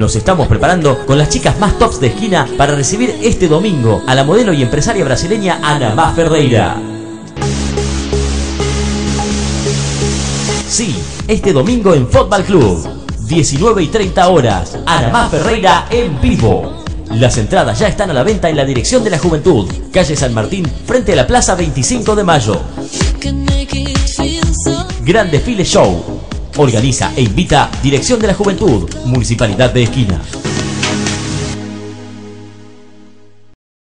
Nos estamos preparando con las chicas más tops de esquina para recibir este domingo a la modelo y empresaria brasileña Ana Má Ferreira. Sí, este domingo en Fútbol Club, 19 y 30 horas, Ana Má Ferreira en vivo. Las entradas ya están a la venta en la Dirección de la Juventud, calle San Martín, frente a la Plaza 25 de Mayo. Gran Desfile Show. Organiza e invita Dirección de la Juventud, Municipalidad de Esquina.